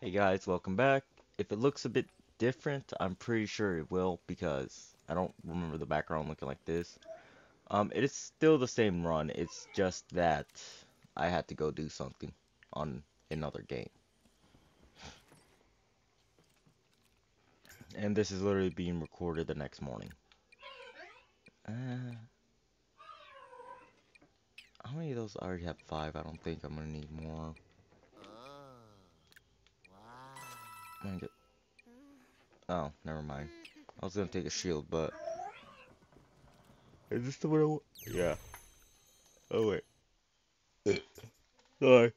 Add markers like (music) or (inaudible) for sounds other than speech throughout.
Hey guys, welcome back. If it looks a bit different, I'm pretty sure it will because I don't remember the background looking like this. Um, it is still the same run, it's just that I had to go do something on another game. And this is literally being recorded the next morning. Uh, how many of those? I already have five. I don't think I'm gonna need more. I'm gonna get. Oh, never mind. I was gonna take a shield, but. Is this the one I want? Yeah. Oh, wait. Sorry.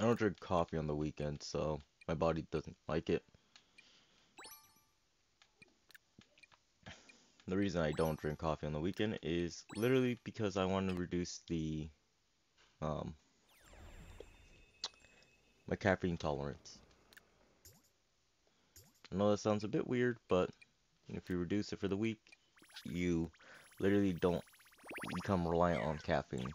I don't drink coffee on the weekend, so my body doesn't like it. The reason I don't drink coffee on the weekend is literally because I want to reduce the um my caffeine tolerance. I know that sounds a bit weird, but if you reduce it for the week, you literally don't become reliant on caffeine.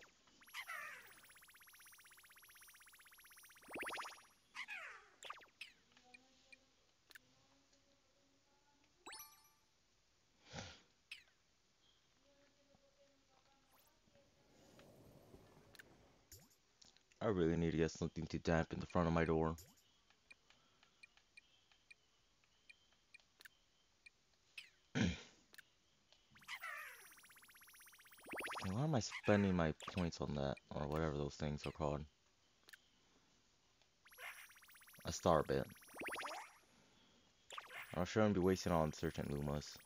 I really need to get something to dampen the front of my door. (clears throat) Why am I spending my points on that? Or whatever those things are called. A star bit. I shouldn't be wasting on certain Lumas.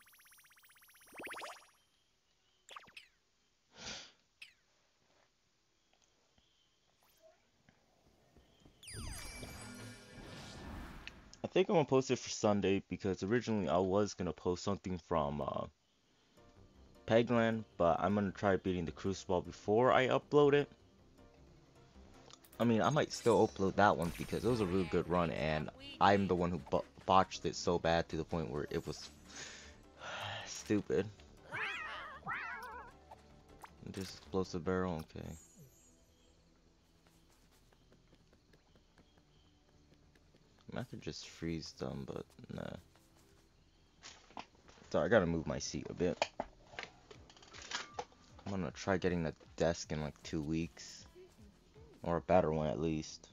I think I'm gonna post it for Sunday because originally I was gonna post something from uh, Peglin, but I'm gonna try beating the Crucible before I upload it. I mean, I might still upload that one because it was a really good run, and I'm the one who botched it so bad to the point where it was (sighs) stupid. Just explosive barrel, okay. I could just freeze them, but nah. Sorry, I gotta move my seat a bit. I'm gonna try getting the desk in like two weeks. Or a better one at least.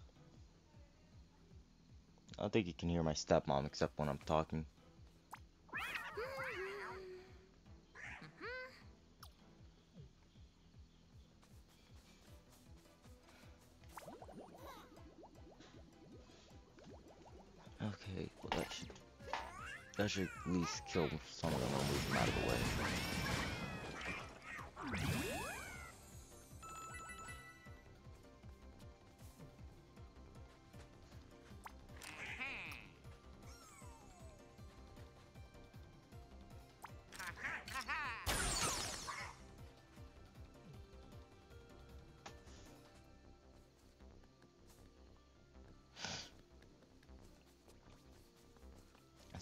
I don't think you can hear my stepmom except when I'm talking. That should at least kill some of them or move them out of the way.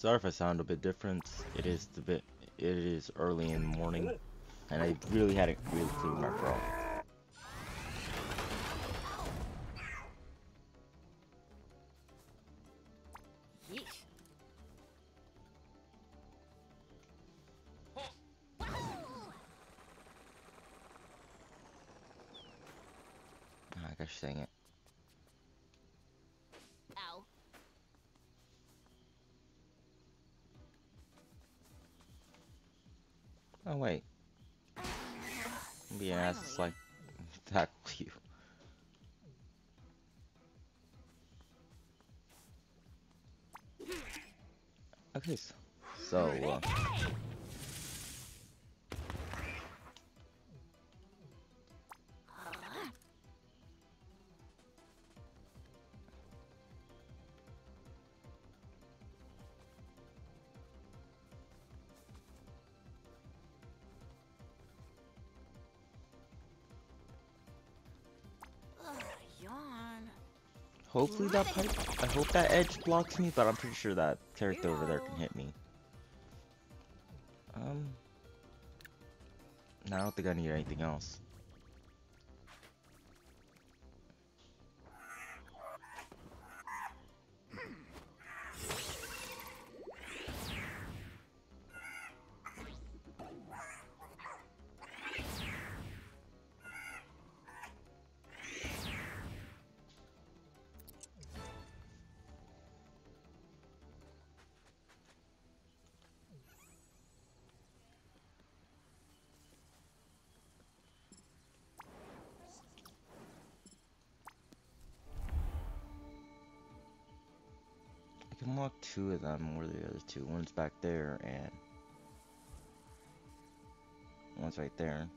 Sorry if I sound a bit different. It is the bit. It is early in the morning, and I really hadn't really cleaned my throat. Ah, guess saying it. Oh wait. Be an ass it's like (laughs) tackle you. Okay, so, so uh, Hopefully that pipe, I hope that edge blocks me, but I'm pretty sure that character over there can hit me. Um, I don't think I need anything else. Two of them. Where the other two? One's back there, and one's right there.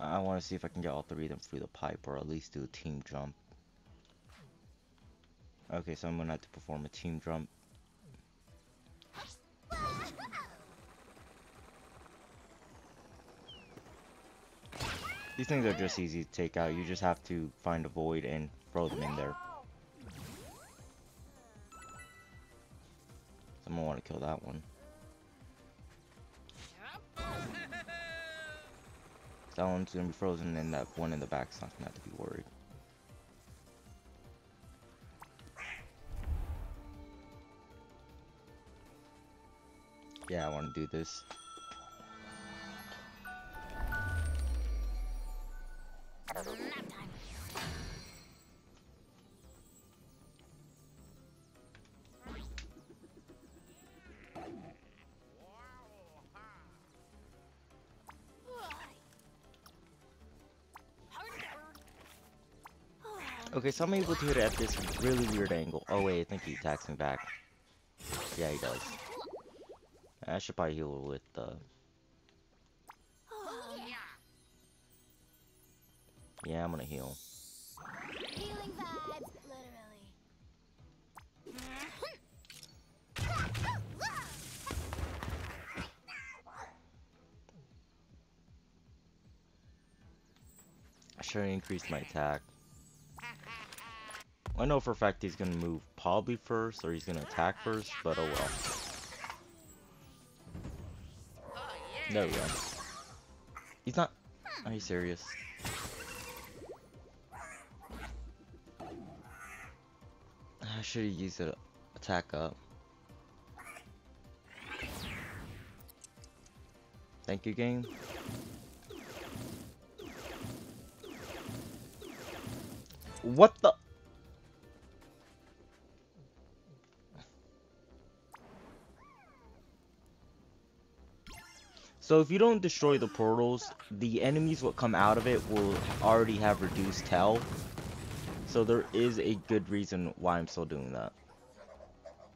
I want to see if I can get all three of them through the pipe, or at least do a team jump. Okay, so I'm gonna have to perform a team jump. These things are just easy to take out. You just have to find a void and throw them in there. Want to kill that one. That one's gonna be frozen and that one in the back's not gonna have to be worried. Yeah, I want to do this. Okay, so I'm able to hit it at this really weird angle. Oh wait, I think he attacks me back. Yeah, he does. I should probably heal with the... Uh... Yeah, I'm gonna heal. I should increase my attack. I know for a fact he's gonna move probably first, or he's gonna attack first, but oh well. There we go. He's not... Are you serious? I should have used an attack up. Thank you, game. What the? So if you don't destroy the portals, the enemies what come out of it will already have reduced health. So there is a good reason why I'm still doing that.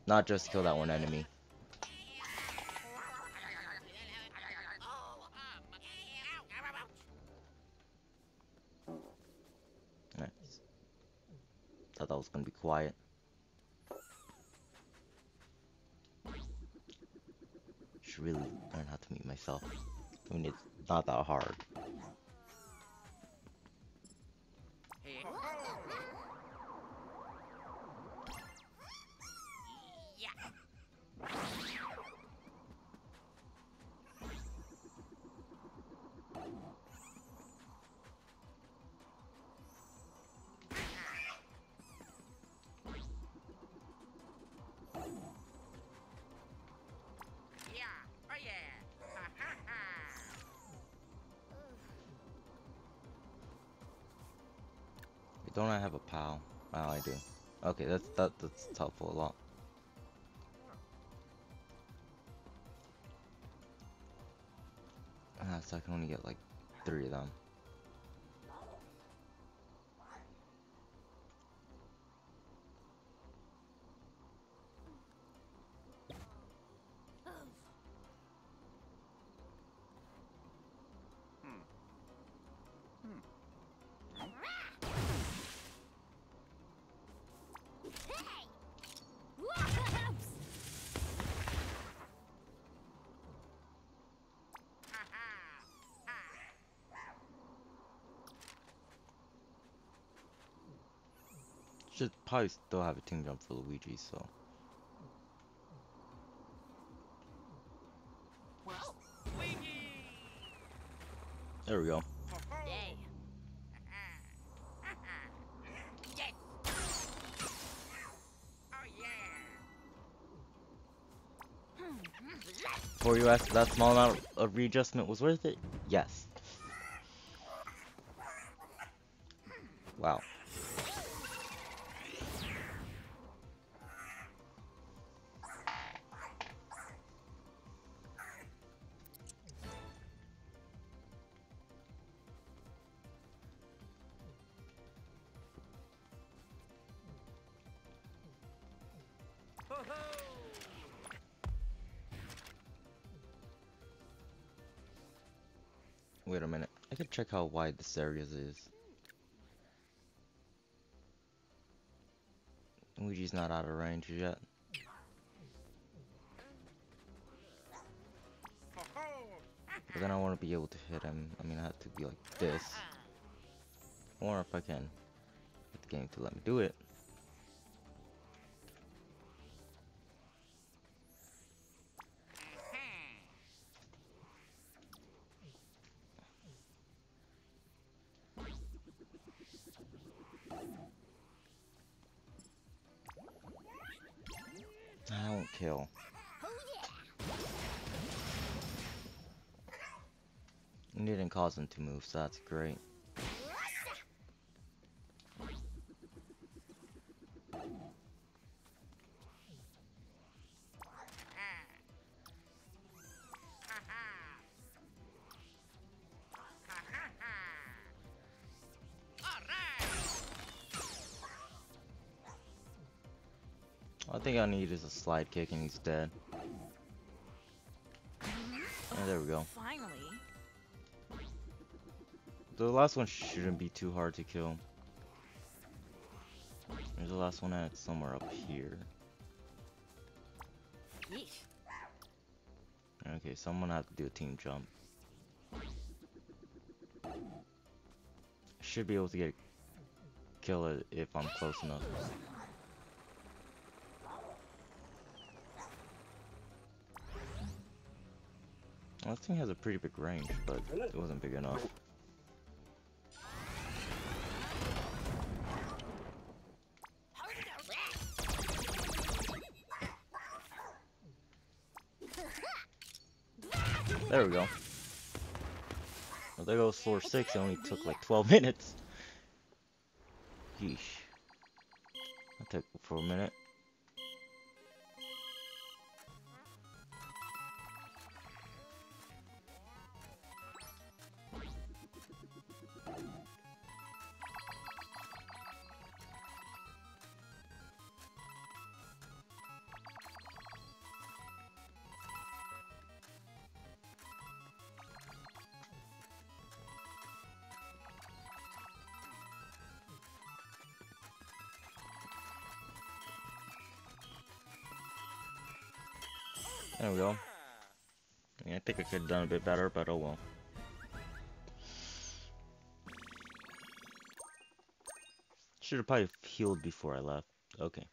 Not just kill that one enemy. Thought that was gonna be quiet. should really learn how to mute myself. I mean, it's not that hard. That's that that's helpful a lot. Ah, so I can only get like three of them. Should probably still have a team jump for Luigi, so. There we go. Before you ask if that small amount of readjustment was worth it, yes. Wow. Wait a minute. I could check how wide this area is. Luigi's not out of range yet. But then I want to be able to hit him. I mean, I have to be like this. Or if I can get the game to let me do it. Didn't cause him to move, so that's great. I think I need is a slide kick and he's dead. And there we go. The last one shouldn't be too hard to kill. There's the last one at somewhere up here. Okay, someone had to do a team jump. Should be able to get kill it if I'm close enough. Well, this thing has a pretty big range, but it wasn't big enough. There we go. Well, there goes floor 6, it only took like 12 (laughs) minutes. Yeesh. That took for a minute. There we go. Yeah, I think I could have done a bit better, but oh well. Should have probably healed before I left. Okay.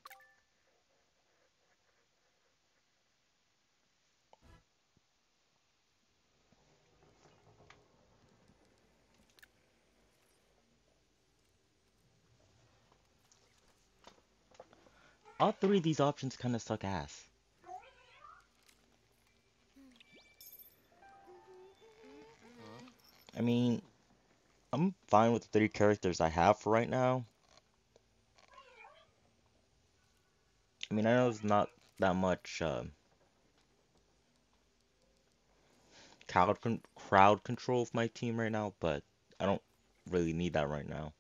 All three of these options kind of suck ass. Mean, I'm fine with the three characters I have for right now. I mean, I know it's not that much uh, crowd con crowd control of my team right now, but I don't really need that right now.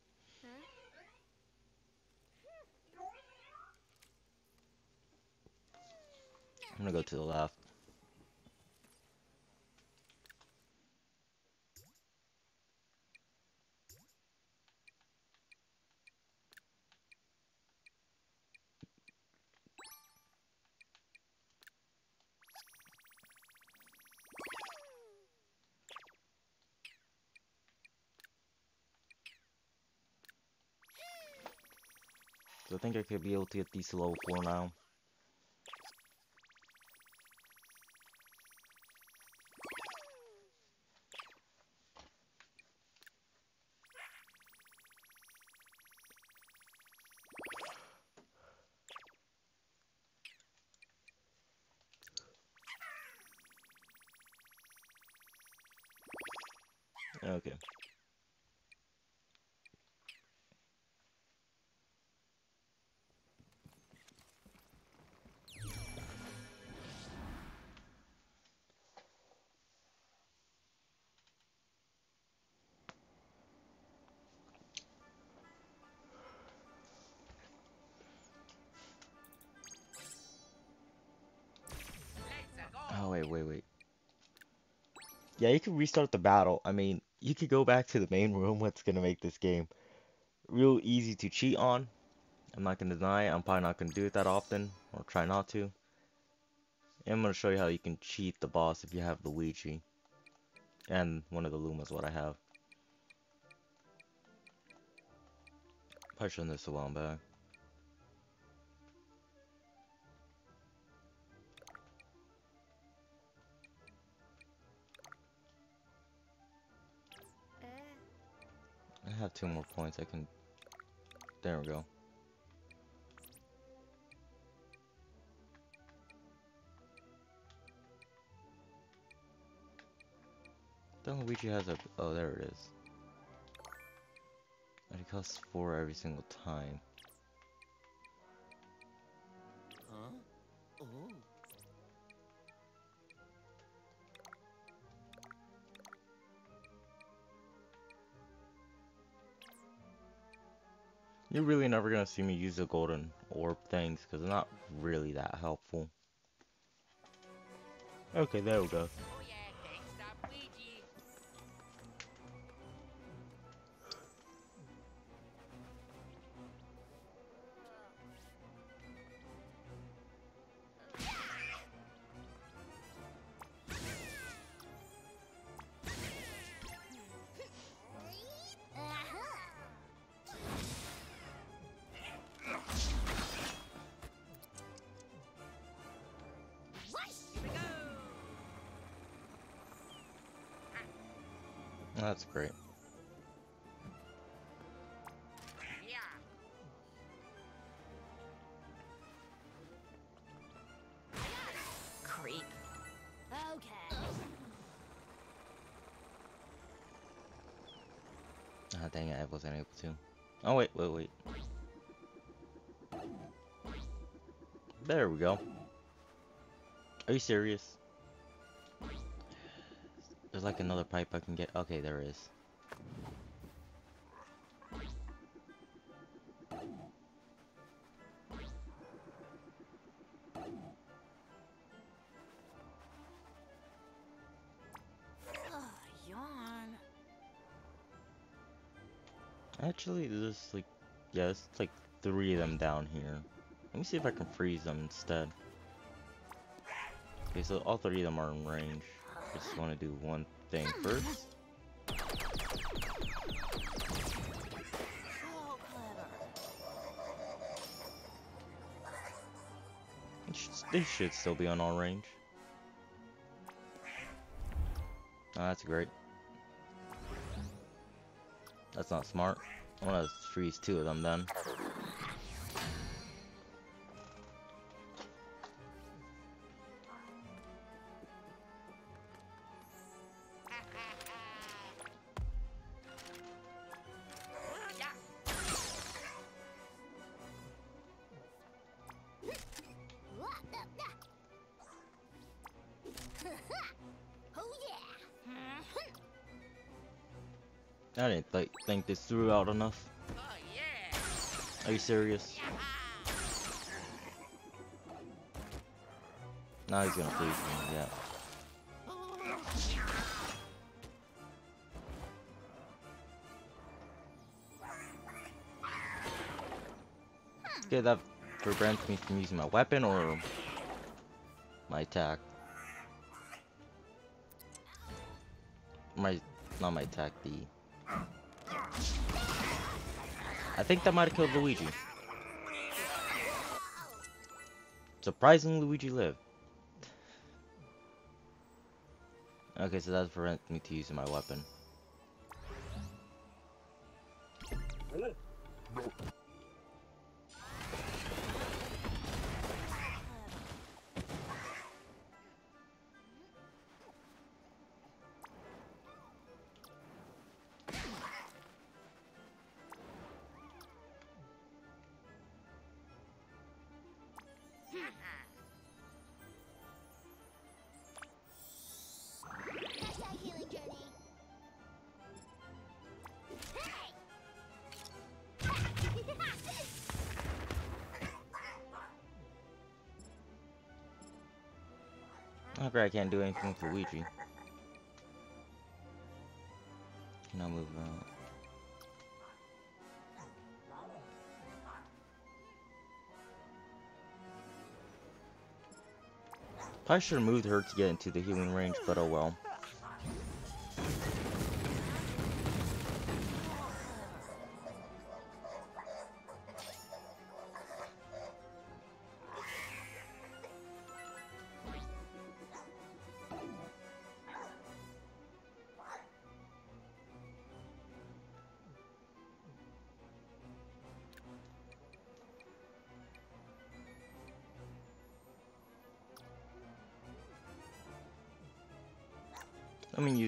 I'm gonna go to the left. I could be able to get these level 4 now. Wait, wait, wait. Yeah, you can restart the battle. I mean, you could go back to the main room. What's gonna make this game real easy to cheat on? I'm not gonna deny it. I'm probably not gonna do it that often, or try not to. And I'm gonna show you how you can cheat the boss if you have the Luigi. And one of the Lumas, what I have. Probably shown this a while back. I have two more points. I can. There we go. Then Luigi has a. Oh, there it is. And it costs four every single time. Huh? Oh. You're really never gonna see me use the golden orb things because they're not really that helpful. Okay, there we go. Great. Yeah. Creep. Okay. Ah, dang it, I wasn't able to. Oh, wait, wait, wait. There we go. Are you serious? Like another pipe I can get. Okay, there is. Ah, yawn. Actually, there's like, yeah, there's like three of them down here. Let me see if I can freeze them instead. Okay, so all three of them are in range. Just want to do one thing first. They should still be on all range. Oh, that's great. That's not smart. I want to freeze two of them then. Think this through out enough. Are you serious? Now he's gonna freeze me, yeah. Okay, that prevents me from using my weapon or my attack. My, not my attack, the... I think that might have killed Luigi. Surprisingly, Luigi lived. Okay, so that prevents me to using my weapon. I can't do anything for Luigi. Can I move out? Should have moved her to get into the healing range, but oh well.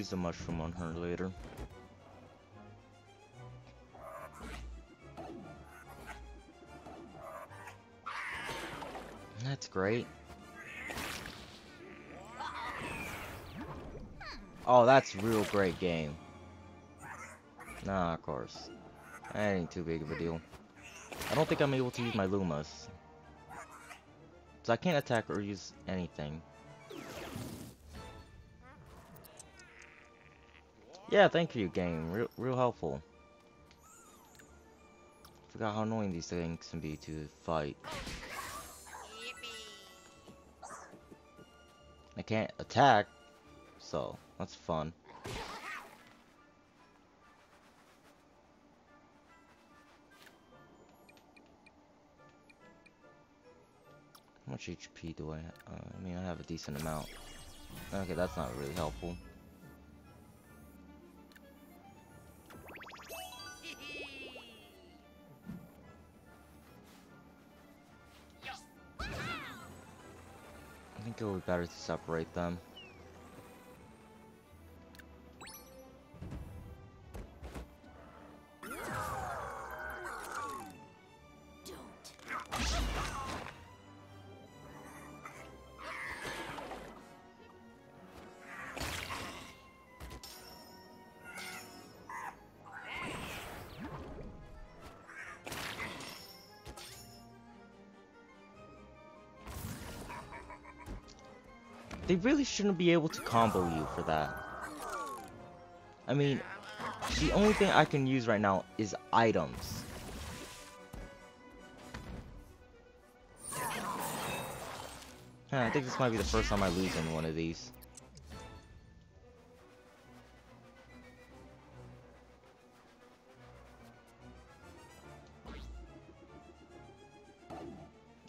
Use the mushroom on her later. That's great. Oh, that's real great game. Nah, of course. That ain't too big of a deal. I don't think I'm able to use my Lumas. So I can't attack or use anything. Yeah, thank you, game. Real, real helpful. Forgot how annoying these things can be to fight. I can't attack, so that's fun. How much HP do I have? Uh, I mean, I have a decent amount. Okay, that's not really helpful. Think it would be better to separate them. Really shouldn't be able to combo you for that. I mean, the only thing I can use right now is items. Huh, I think this might be the first time I lose in one of these.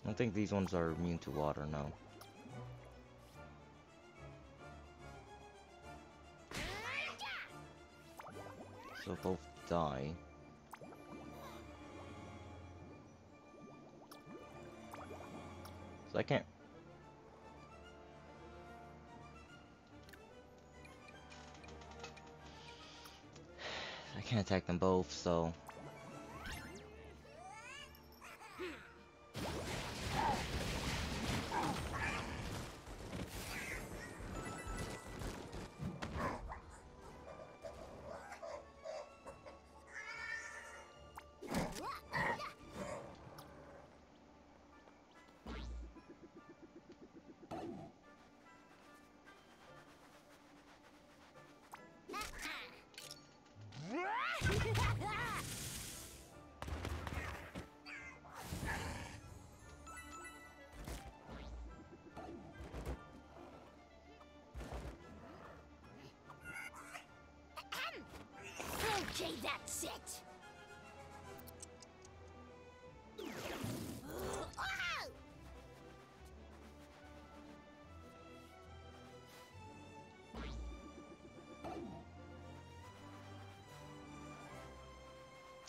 I think these ones are immune to water now. So both die. So I can't. I can't attack them both, so. Okay, that's it.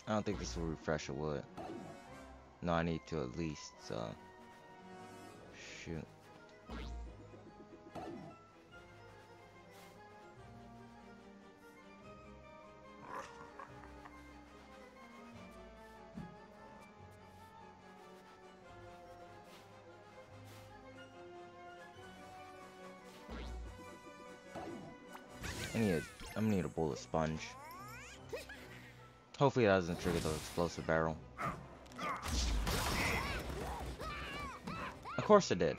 I don't think this will refresh a wood. No, I need to at least, uh, shoot. Sponge. Hopefully that doesn't trigger the explosive barrel. Of course it did.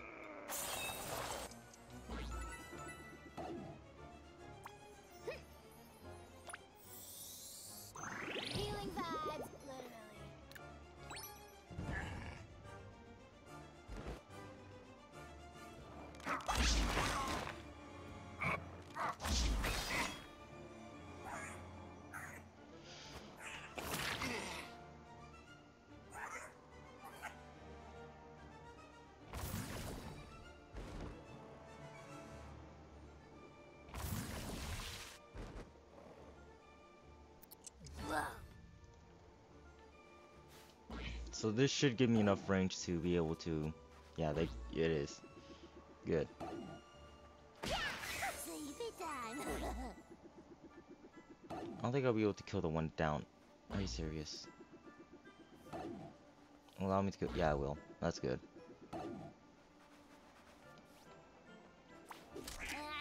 So this should give me enough range to be able to, yeah, they, it is. Good. I don't think I'll be able to kill the one down. Are you serious? Allow me to kill, yeah I will. That's good.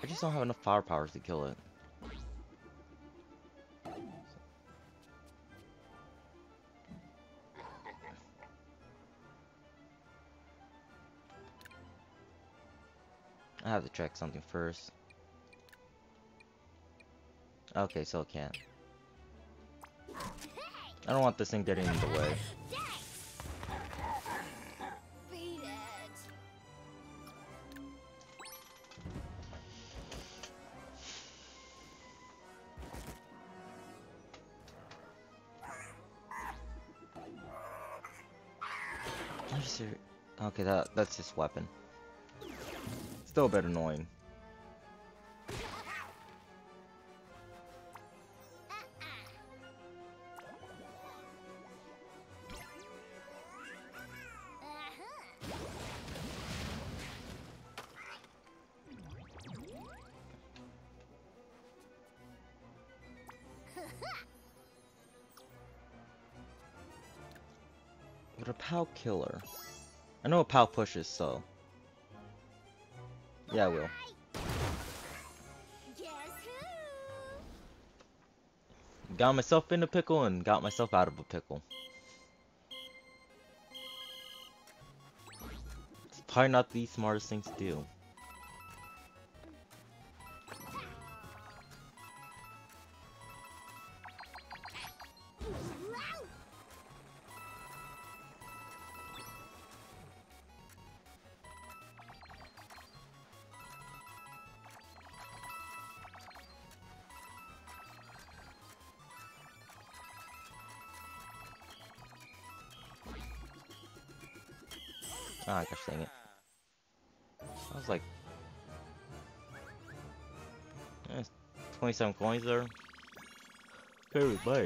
I just don't have enough firepower to kill it. To check something first. Okay, so it can't. I don't want this thing getting in the way. Okay, that that's his weapon. Still a bit annoying. But a POW killer. I know a POW pushes, so. Yeah, I will. Got myself in a pickle and got myself out of a pickle. It's probably not the smartest thing to do. Ah, gosh dang it. I was like... Eh, 27 coins there. Can't really buy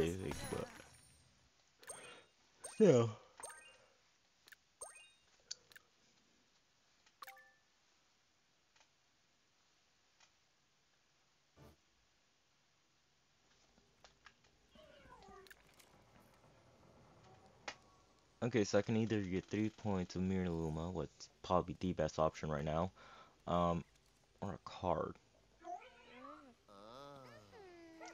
but... Yeah. Okay, so I can either get three points of Mirror Luma, what's probably the best option right now, um, or a card.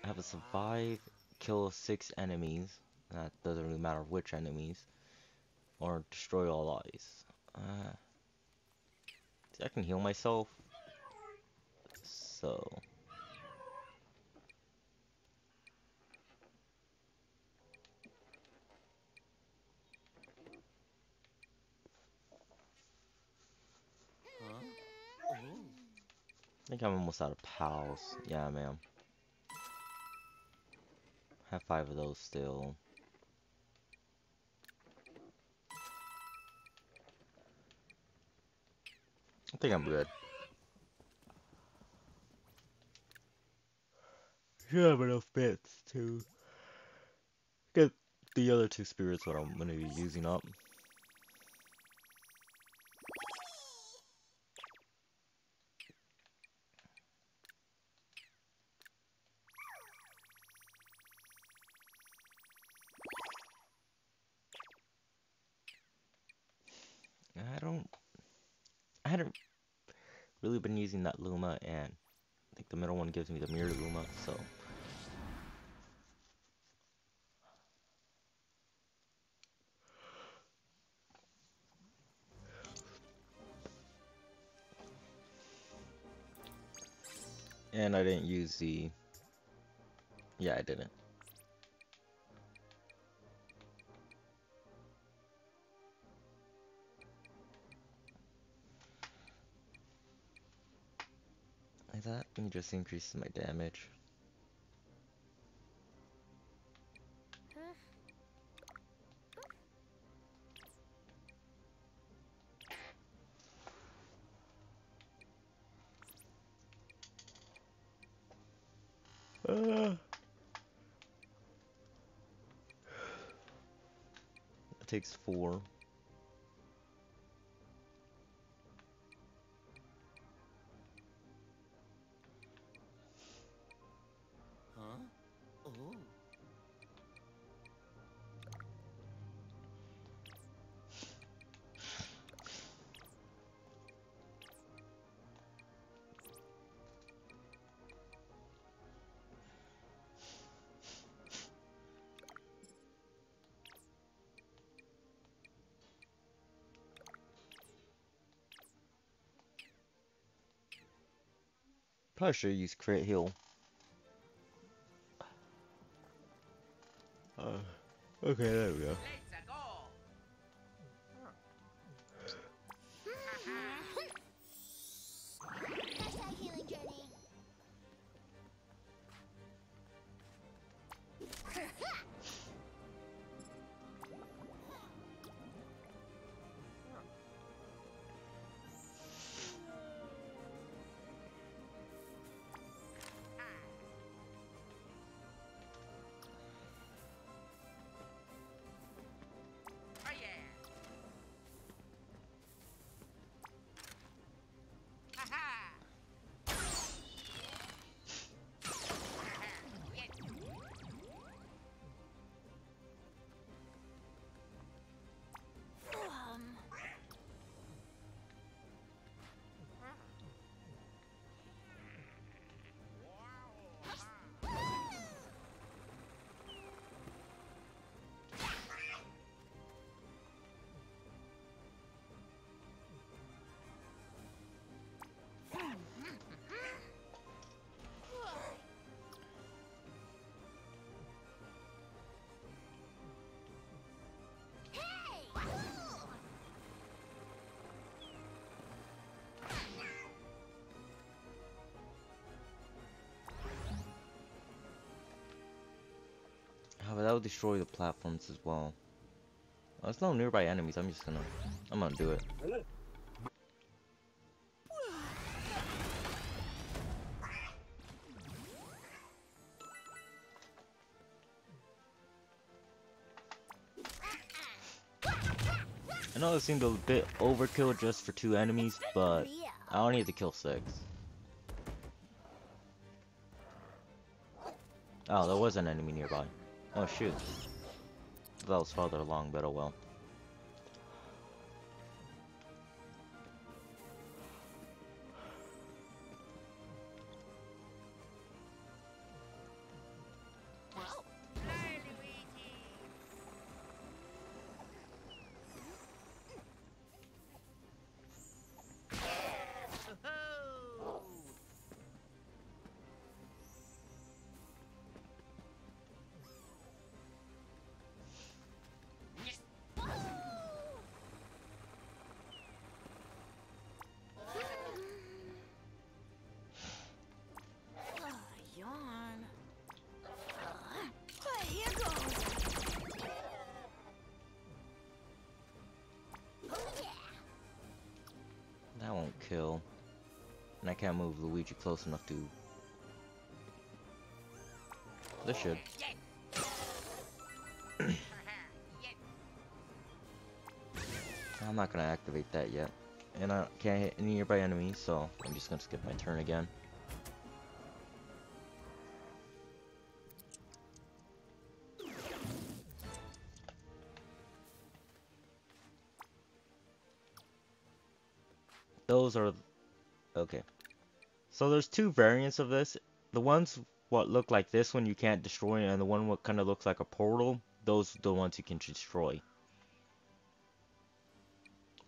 I have a survive, kill six enemies. That doesn't really matter which enemies, or destroy all eyes. Uh, I can heal myself. So. I think I'm almost out of pals. Yeah, man. Have five of those still. I think I'm good. Should have enough bits to get the other two spirits that I'm gonna be using up. Using that Luma, and I think the middle one gives me the mirror Luma, so. And I didn't use the. Yeah, I didn't. that, let me just increase my damage. It takes four. Probably should use crit heal. Uh, okay, there we go. Would destroy the platforms as well. Oh, there's no nearby enemies. I'm just gonna, I'm gonna do it. I know it seemed a bit overkill just for two enemies, but I don't need to kill six. Oh, there was an enemy nearby. Oh shoot. That was farther along, but oh well. Can't move Luigi close enough to... This should. (clears throat) I'm not gonna activate that yet. And I can't hit any nearby enemies, so I'm just gonna skip my turn again. Those are okay. So there's two variants of this. The ones what look like this one you can't destroy, and the one what kind of looks like a portal. Those are the ones you can destroy.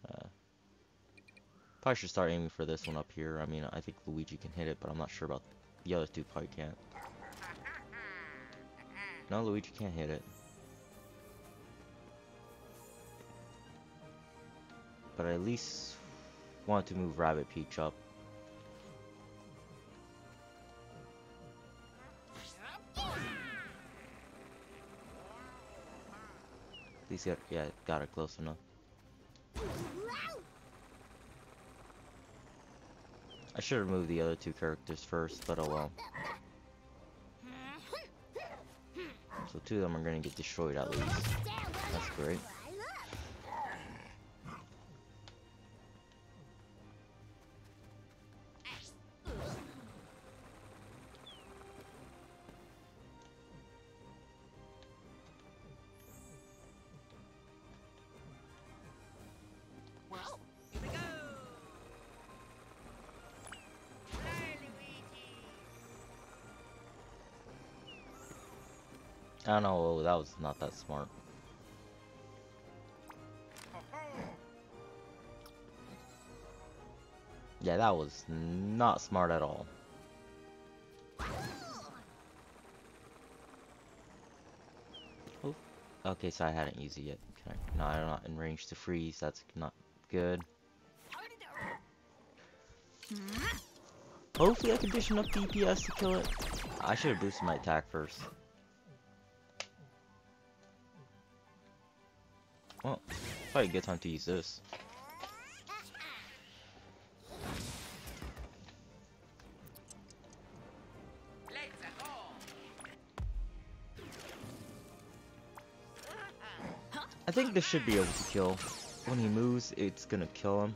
Uh, probably should start aiming for this one up here. I mean, I think Luigi can hit it, but I'm not sure about the other two. Probably can't. No, Luigi can't hit it. But I at least want to move Rabbid Peach up. Least got, yeah, got it close enough. I should have moved the other two characters first, but oh well. So two of them are gonna get destroyed at least. That's great. I don't know, that was not that smart. Yeah, that was not smart at all. Okay, so I hadn't used it yet. Can I, no, I'm not in range to freeze. That's not good. Hopefully I can dish enough DPS to kill it. I should have boosted my attack first. Well, probably a good time to use this. I think this should be able to kill. When he moves, it's gonna kill him.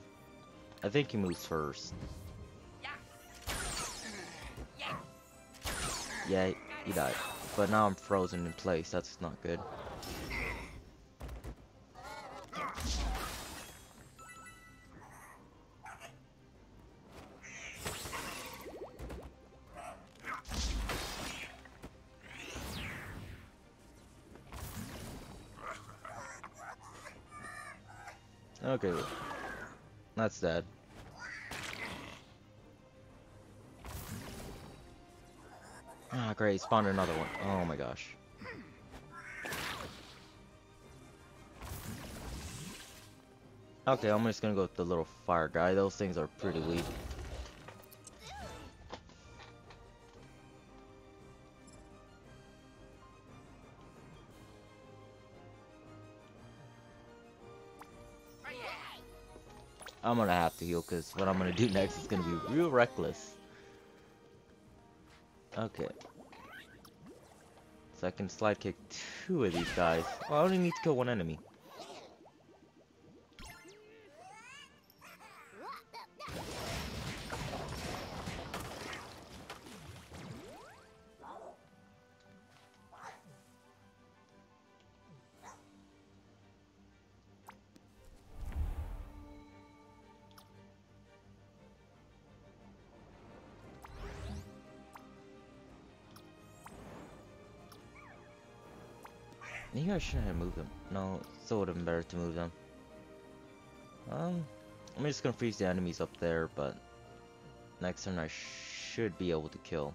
I think he moves first. Yeah. He died. But now I'm frozen in place. That's not good. That's dead. Ah, great, he spawned another one. Oh my gosh. Okay, I'm just gonna go with the little fire guy. Those things are pretty weak. I'm gonna have to heal because what I'm gonna do (laughs) next is gonna be real reckless. Okay. So I can slide kick two of these guys. Well, I only need to kill one enemy. Maybe I shouldn't have moved them. No, still would have been better to move them. Um, I'm just gonna freeze the enemies up there, but next turn I should be able to kill.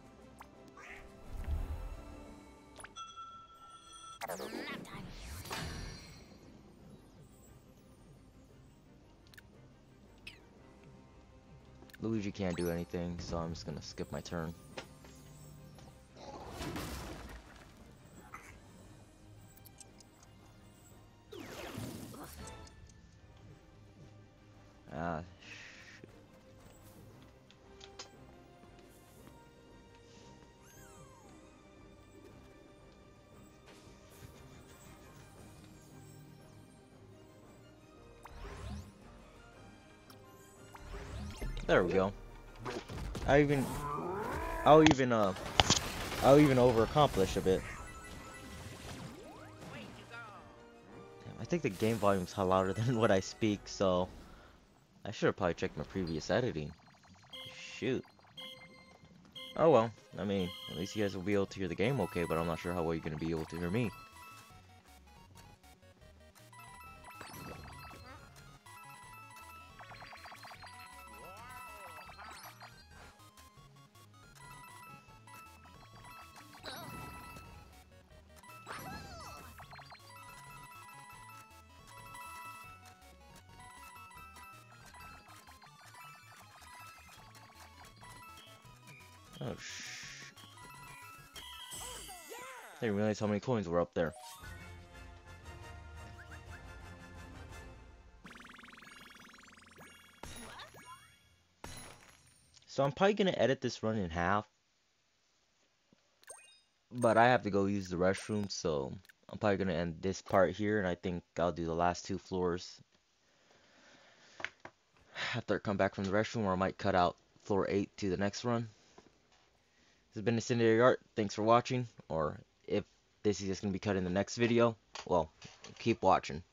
Luigi can't do anything, so I'm just gonna skip my turn. Go. I even, I'll even, uh, I'll even over accomplish a bit. Damn, I think the game volume's a louder (laughs) than what I speak, so I should have probably checked my previous editing. Shoot. Oh well, I mean, at least you guys will be able to hear the game okay, but I'm not sure how well you're going to be able to hear me. I how many coins were up there. So I'm probably gonna edit this run in half. But I have to go use the restroom, so I'm probably gonna end this part here, and I think I'll do the last two floors after I come back from the restroom, or I might cut out floor 8 to the next run. This has been Incendiary Art. Thanks for watching. Or if this is just going to be cut in the next video, well, keep watching.